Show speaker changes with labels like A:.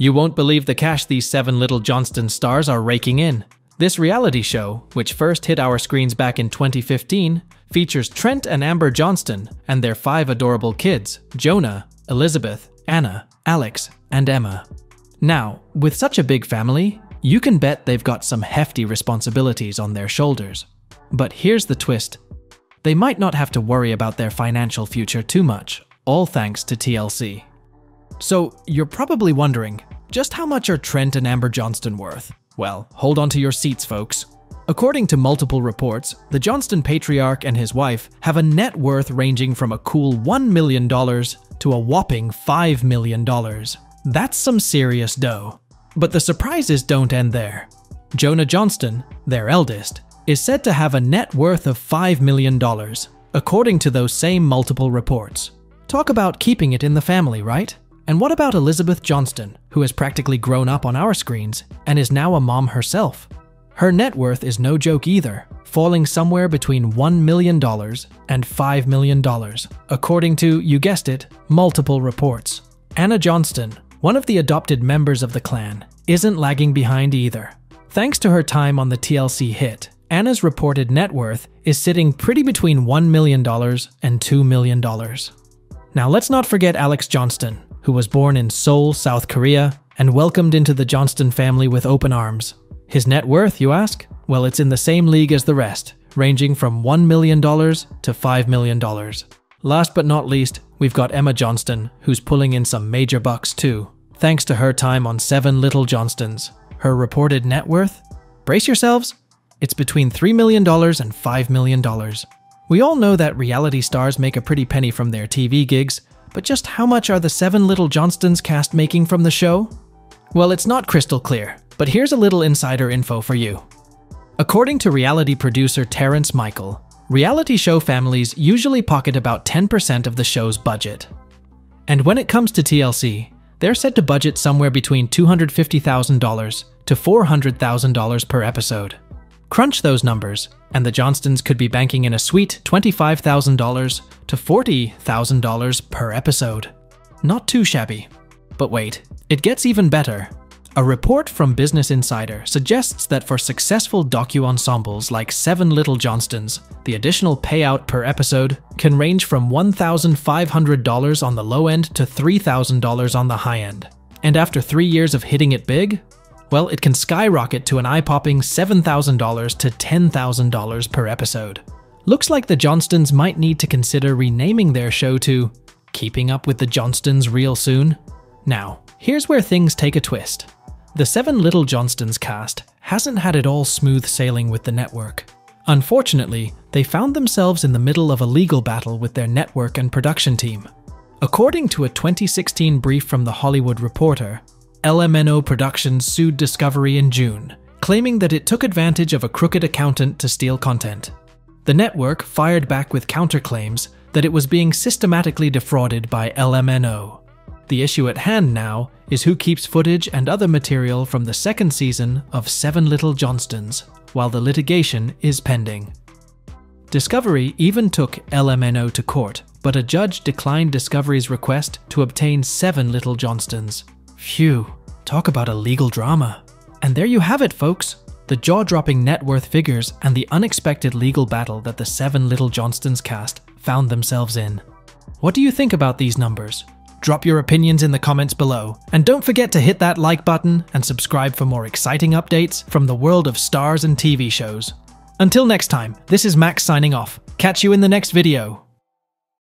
A: You won't believe the cash these seven Little Johnston stars are raking in. This reality show, which first hit our screens back in 2015, features Trent and Amber Johnston and their five adorable kids Jonah, Elizabeth, Anna, Alex, and Emma. Now, with such a big family, you can bet they've got some hefty responsibilities on their shoulders. But here's the twist they might not have to worry about their financial future too much, all thanks to TLC. So, you're probably wondering just how much are Trent and Amber Johnston worth? Well, hold on to your seats, folks. According to multiple reports, the Johnston patriarch and his wife have a net worth ranging from a cool $1 million to a whopping $5 million. That's some serious dough. But the surprises don't end there. Jonah Johnston, their eldest, is said to have a net worth of $5 million, according to those same multiple reports. Talk about keeping it in the family, right? And what about Elizabeth Johnston, who has practically grown up on our screens and is now a mom herself? Her net worth is no joke either, falling somewhere between $1 million and $5 million, according to, you guessed it, multiple reports. Anna Johnston, one of the adopted members of the clan, isn't lagging behind either. Thanks to her time on the TLC hit, Anna's reported net worth is sitting pretty between $1 million and $2 million. Now, let's not forget Alex Johnston, who was born in Seoul, South Korea, and welcomed into the Johnston family with open arms. His net worth, you ask? Well, it's in the same league as the rest, ranging from $1 million to $5 million. Last but not least, we've got Emma Johnston, who's pulling in some major bucks too, thanks to her time on Seven Little Johnstons. Her reported net worth? Brace yourselves, it's between $3 million and $5 million. We all know that reality stars make a pretty penny from their TV gigs, but just how much are the Seven Little Johnstons cast making from the show? Well, it's not crystal clear, but here's a little insider info for you. According to reality producer Terrence Michael, reality show families usually pocket about 10% of the show's budget. And when it comes to TLC, they're said to budget somewhere between $250,000 to $400,000 per episode. Crunch those numbers, and the Johnstons could be banking in a sweet $25,000 to $40,000 per episode. Not too shabby. But wait, it gets even better. A report from Business Insider suggests that for successful docu-ensembles like Seven Little Johnstons, the additional payout per episode can range from $1,500 on the low end to $3,000 on the high end. And after three years of hitting it big, well, it can skyrocket to an eye popping $7,000 to $10,000 per episode. Looks like the Johnstons might need to consider renaming their show to Keeping Up with the Johnstons real soon. Now, here's where things take a twist. The Seven Little Johnstons cast hasn't had it all smooth sailing with the network. Unfortunately, they found themselves in the middle of a legal battle with their network and production team. According to a 2016 brief from The Hollywood Reporter, LMNO Productions sued Discovery in June, claiming that it took advantage of a crooked accountant to steal content. The network fired back with counterclaims that it was being systematically defrauded by LMNO. The issue at hand now is who keeps footage and other material from the second season of Seven Little Johnstons, while the litigation is pending. Discovery even took LMNO to court, but a judge declined Discovery's request to obtain Seven Little Johnstons. Phew, talk about a legal drama. And there you have it, folks. The jaw dropping net worth figures and the unexpected legal battle that the seven Little Johnstons cast found themselves in. What do you think about these numbers? Drop your opinions in the comments below, and don't forget to hit that like button and subscribe for more exciting updates from the world of stars and TV shows. Until next time, this is Max signing off. Catch you in the next video.